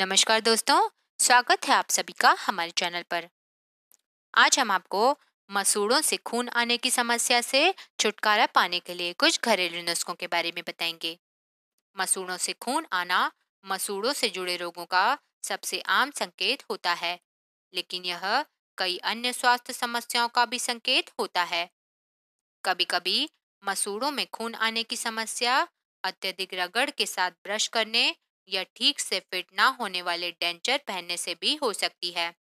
नमस्कार दोस्तों, स्वागत है आप सभी का हमारे चैनल पर। आज हम आपको मसूड़ों से खून आने की समस्या से छुटकारा पाने के लिए कुछ घरेलू नुस्खों के बारे में बताएँगे। मसूड़ों से खून आना मसूड़ों से जुड़े रोगों का सबसे आम संकेत होता है, लेकिन यह कई अन्य स्वास्थ्य समस्याओं का भी संकेत होता है। कभी कभी मसूड़ों में खून आने की समस्या अत्यधिक रगड़ के साथ ब्रश करने या ठीक से फिट ना होने वाले डेंचर पहनने से भी हो सकती है।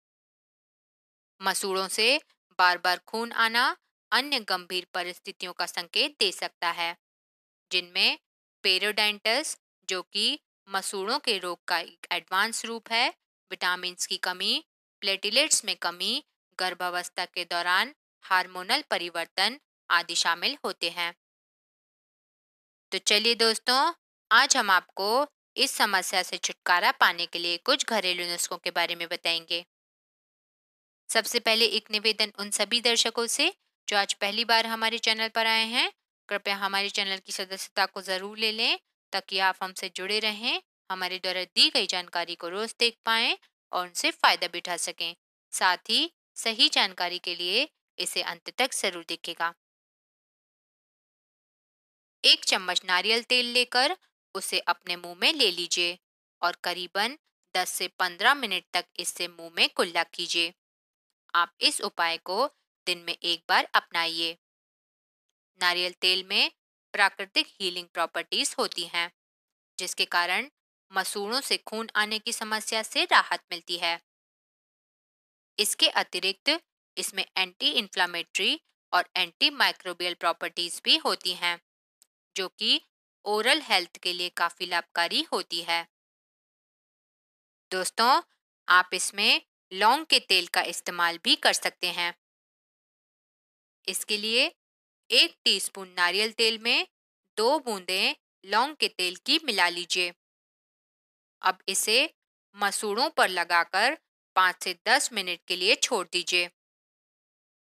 मसूड़ों से बार बार खून आना अन्य गंभीर परिस्थितियों का संकेत दे सकता है, जिनमें पेरोडेंटस, जो कि मसूड़ों के रोग का एक एडवांस रूप है विटामिन की कमी, प्लेटिलेट्स में कमी, गर्भावस्था के दौरान हार्मोनल परिवर्तन आदि शामिल होते हैं। तो चलिए दोस्तों, आज हम आपको इस समस्या से छुटकारा पाने के लिए कुछ घरेलू नुस्खों के बारे में बताएँगे। सबसे पहले एक निवेदन उन सभी दर्शकों से, जो आज पहली बार हमारे चैनल पर आए हैं। कृपया हमारे चैनल की सदस्यता को ज़रूर ले लें, ताकि आप हमसे जुड़े रहें, हमारे द्वारा दी गई जानकारी को रोज देख पाएँ और उनसे फ़ायदा भी उठा सकें। साथ ही, सही जानकारी के लिए इसे अंत तक ज़रूर देखेगा। एक चम्मच नारियल तेल लेकर उसे अपने मुँह में ले लीजिए और करीबन 10 से 15 मिनट तक इससे मुँह में कुल्ला कीजिए। आप इस उपाय को दिन में एक बार अपनाइए। नारियल तेल में प्राकृतिक हीलिंग प्रॉपर्टीज़ होती हैं, जिसके कारण मसूड़ों से खून आने की समस्या से राहत मिलती है। इसके अतिरिक्त इसमें एंटी इंफ्लामेटरी और एंटी माइक्रोबियल प्रॉपर्टीज़ भी होती हैं, जो कि ओरल हेल्थ के लिए काफ़ी लाभकारी होती है। दोस्तों, आप इसमें लौंग के तेल का इस्तेमाल भी कर सकते हैं। इसके लिए एक टीस्पून नारियल तेल में दो बूंदें लौंग के तेल की मिला लीजिए। अब इसे मसूड़ों पर लगाकर पाँच से दस मिनट के लिए छोड़ दीजिए।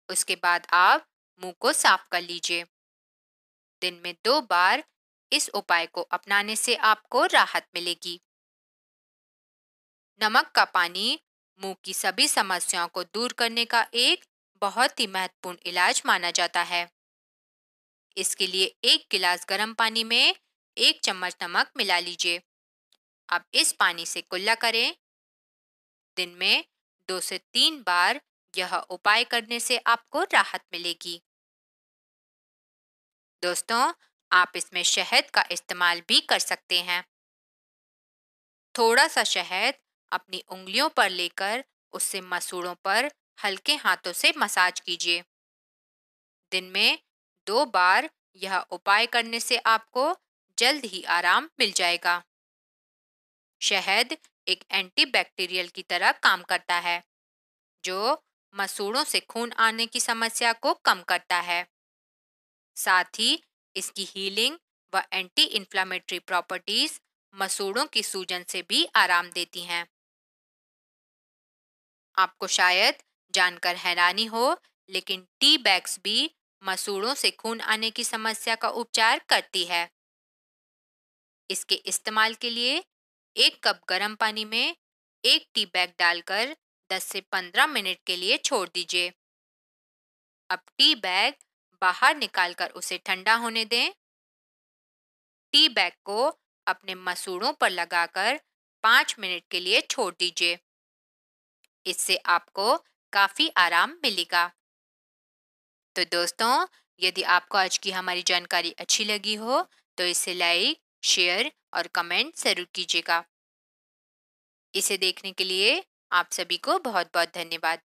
उसके बाद आप मुँह को साफ़ कर लीजिए। दिन में दो बार इस उपाय को अपनाने से आपको राहत मिलेगी। नमक का पानी मुँह की सभी समस्याओं को दूर करने का एक बहुत ही महत्वपूर्ण इलाज माना जाता है। इसके लिए एक गिलास गर्म पानी में एक चम्मच नमक मिला लीजिए। अब इस पानी से कुल्ला करें। दिन में दो से तीन बार यह उपाय करने से आपको राहत मिलेगी। दोस्तों आप इसमें शहद का इस्तेमाल भी कर सकते हैं। थोड़ा सा शहद अपनी उंगलियों पर लेकर उससे मसूड़ों पर हल्के हाथों से मसाज कीजिए। दिन में दो बार यह उपाय करने से आपको जल्द ही आराम मिल जाएगा। शहद एक एंटीबैक्टीरियल की तरह काम करता है, जो मसूड़ों से खून आने की समस्या को कम करता है। साथ ही इसकी हीलिंग व एंटी इन्फ्लामेटरी प्रॉपर्टीज़ मसूड़ों की सूजन से भी आराम देती हैं। आपको शायद जानकर हैरानी हो, लेकिन टी बैग्स भी मसूड़ों से खून आने की समस्या का उपचार करती है। इसके इस्तेमाल के लिए एक कप गर्म पानी में एक टी बैग डालकर 10 से 15 मिनट के लिए छोड़ दीजिए। अब टी बैग बाहर निकालकर उसे ठंडा होने दें। टी बैग को अपने मसूड़ों पर लगाकर पाँच मिनट के लिए छोड़ दीजिए। इससे आपको काफ़ी आराम मिलेगा। तो दोस्तों, यदि आपको आज की हमारी जानकारी अच्छी लगी हो तो इसे लाइक, शेयर और कमेंट ज़रूर कीजिएगा। इसे देखने के लिए आप सभी को बहुत बहुत धन्यवाद।